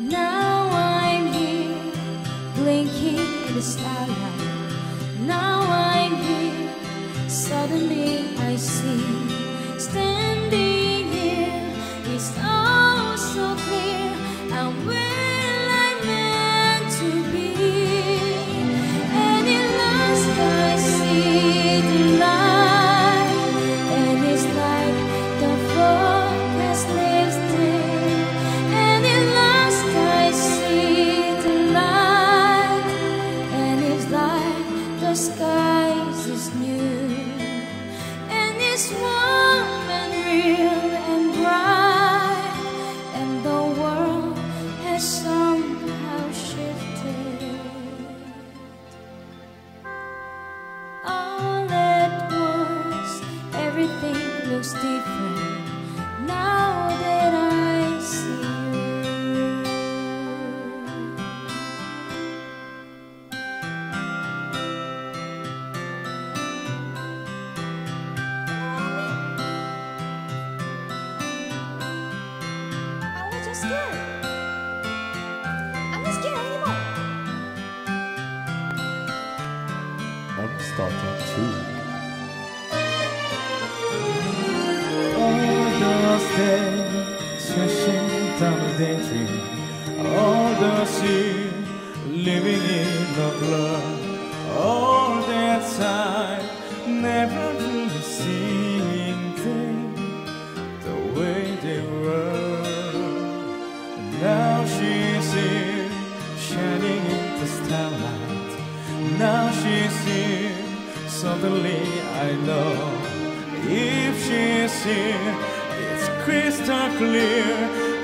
Now I'm here, blinking in the starlight. Now I'm here, suddenly I see. skies is new. scared. I'm not scared anymore. I'm starting to. All those days, daydream. All those years, living in the blood. All that time, never really Now she's here. Suddenly I know if she's here, it's crystal clear.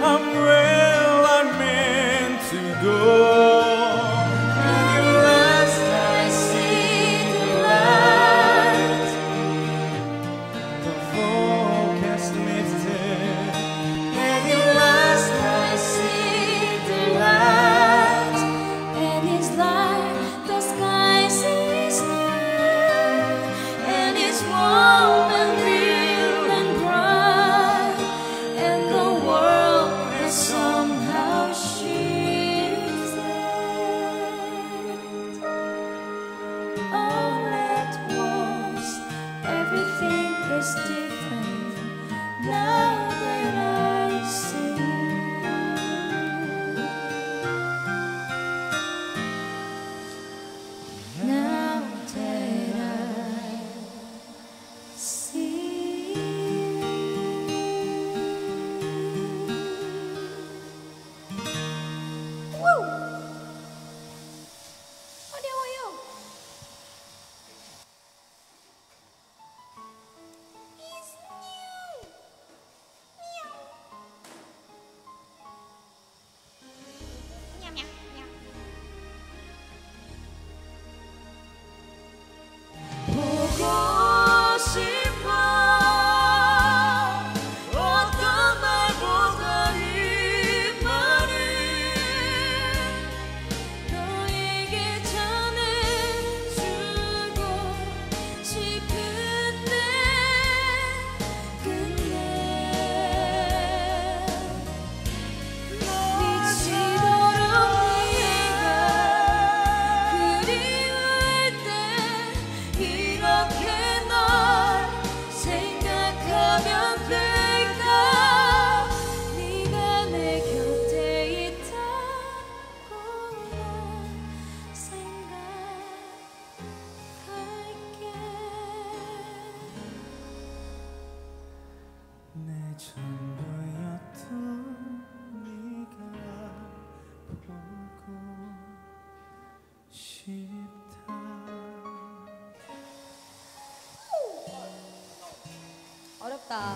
I'm where I'm meant to go. 어렵다.